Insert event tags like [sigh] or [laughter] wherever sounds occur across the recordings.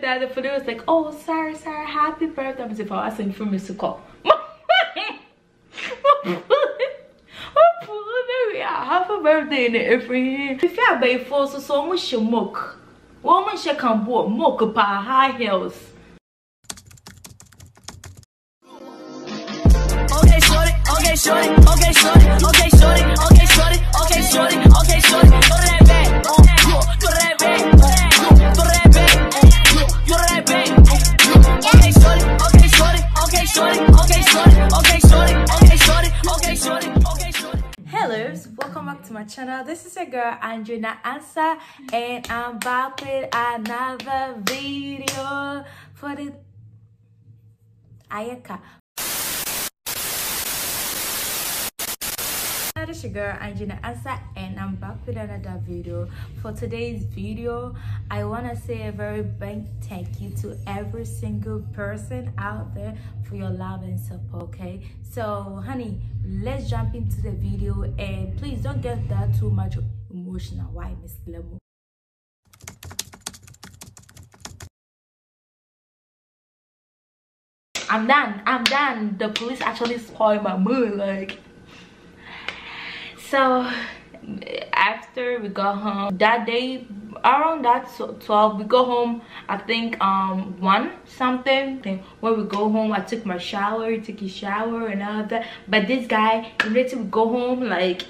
that the photo was like, oh, sorry, sorry, happy birthday. I'm if oh, I was in from Mr. Call. Happy birthday in every If you are by force, so much mock. Woman, she can walk mock pa high heels. Okay, shorty, okay, shorty, okay, shorty, okay, shorty, okay, shorty, okay, shorty, okay, shorty, channel. This is your girl Andrina Ansa, and I'm back with another video for the Ayaka This your girl Angina Asa and I'm back with another video. For today's video, I want to say a very big thank you to every single person out there for your love and support, okay? So, honey, let's jump into the video and please don't get that too much emotional. Why, Miss Lemo? I'm done. I'm done. The police actually spoiled my mood. Like, so after we got home that day around that 12 we go home i think um one something then when we go home i took my shower took a shower and all that. But this guy ready to go home like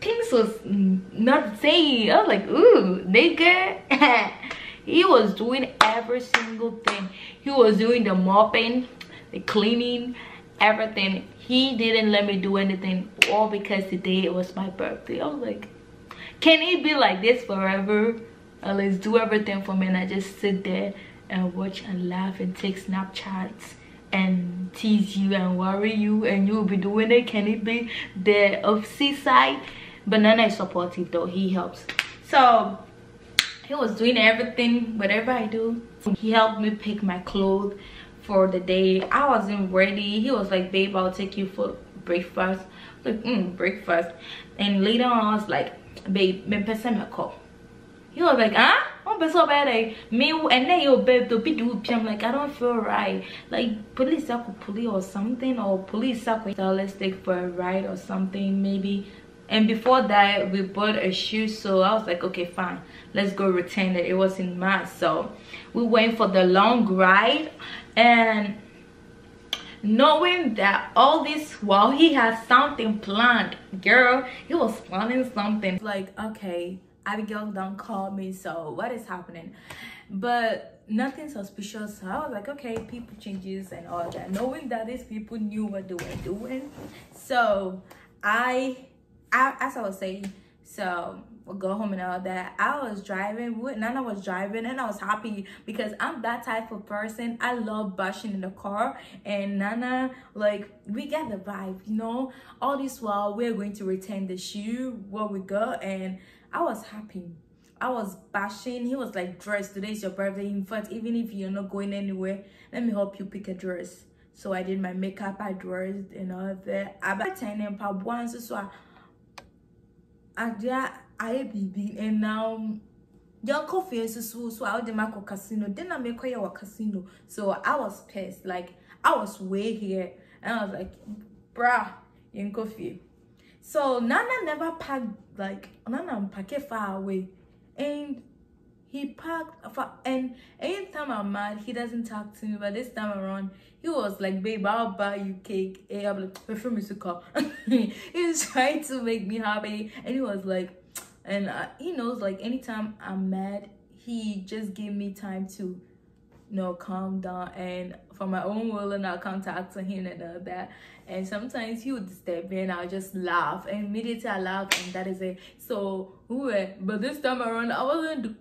things was not saying i was like ooh nigga. [laughs] He was doing every single thing. He was doing the mopping the cleaning everything. He didn't let me do anything all because today it was my birthday. I was like can it be like this forever? Uh, let's do everything for me. And i just sit there and watch and laugh and take snapshots and tease you and worry you and you'll be doing it. Can it be the opposite side? Banana is supportive though. He helps. So he was doing everything whatever i do. He helped me pick my clothes for the day. I wasn't ready. He was like babe i'll take you for breakfast. Like mm, breakfast. And later on i was like babe me person me call. He was like huh? So bad like me and then your babe to be do i'm like i don't feel right. Like police police or something or police so let's take for a ride or something maybe and before that we bought a shoe so i was like okay fine let's go return it. It was in mass so we went for the long ride. And knowing that all this while he has something planned girl he was planning something. Like okay abigail don't call me so what is happening? But nothing suspicious so i was like okay people changes and all that. Knowing that these people knew what they were doing. So i, I as i was saying so go home and all that i was driving nana was driving and i was happy because i'm that type of person i love bashing in the car and nana like we get the vibe you know all this while we're going to return the shoe where we go and i was happy I was bashing. He was like, dress, today's your birthday. In fact, even if you're not going anywhere, let me help you pick a dress. So I did my makeup, I dressed and all that. I bought 10 and pop once, so I, I, biribi and now yɛnkɔ fie nso so so a wode makɔ casino. Then na mekɔyɛ wɔ casino. So i was pissed. Like i was way here. And i was like bruh yɛnkɔ fie so nana never packed like nana mpake far away. And he packed and anytime i'm mad he doesn't talk to me but this time around he was like babe i'll buy you cake. And i'm like prefer me to call he was trying to make me happy and he was like and uh, he knows like anytime i'm mad he just gave me time to you know calm down and for my own will and i'll come talk to him and all that. And sometimes he would step in i'll just laugh. And immediately i laugh and that is it. So but this time around i wasn't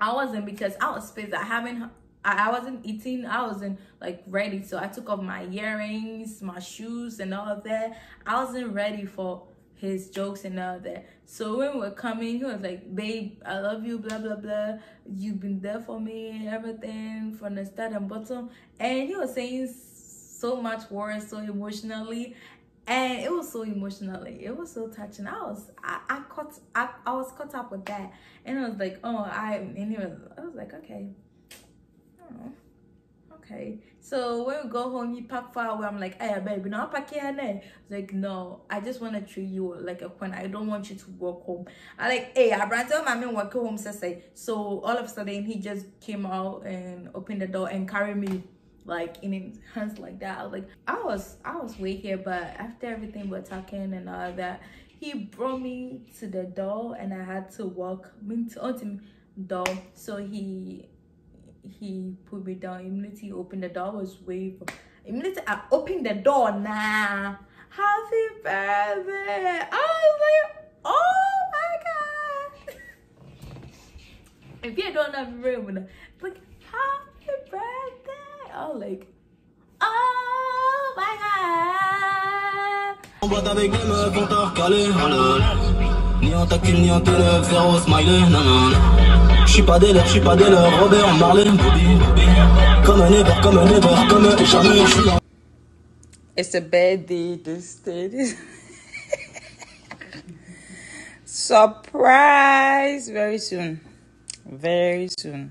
i wasn't because i was pissed i haven't I, wasn't eating i wasn't like ready so i took off my earrings my shoes and all of that i wasn't ready for his jokes and all that. So when we are coming, he was like, babe, I love you, blah, blah, blah. You've been there for me, everything from the start and bottom. And he was saying so much words, so emotionally. And it was so emotionally. It was so touching. I was, I, I caught, I, I was caught up with that. And I was like, oh, I, and he was, I was like, okay. Oh, okay. So when we go home, you park far away. I'm like, hey, baby, no, park here. It's like, no, I just want to treat you like a queen. I don't want you to walk home. I like, hey, I brought my man walk home. Say, so all of a sudden he just came out and opened the door and carried me like in his hands like that. Like, I was, I was way here, but after everything we're talking and all that, he brought me to the door and I had to walk onto door. So he he put me down. Immediately opened the door was wave. Immediately I opened the door now. Happy birthday! I was like, oh my god! [laughs] if you don't have room, like like, oh my god! Boîte avec des meufs, on t'a recalé, Ni en taquine, ni en ténèbres, zéro smiley, non non non. J'suis pas délire, j'suis pas délire, Robert Marley, Comme un comme un comme jamais, j'suis là. It's a bad day this day. Surprise! Very soon. Very soon.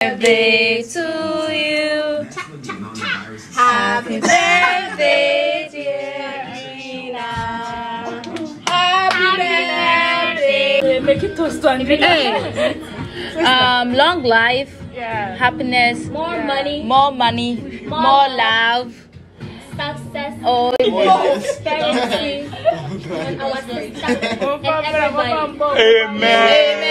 Birthday to you. Happy birthday, dear Rena. Happy birthday. Make it toast to Hey. Um, long life, yeah. happiness, more yeah. money, more money, more, more love success, oh, prosperity, Amen.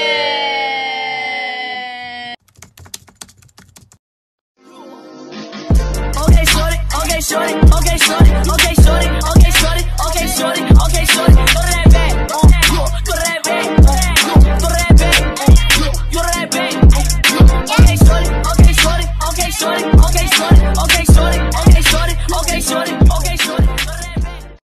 Okay, shorty, okay, shorty, okay, shorty, okay, shorty, okay, shorty.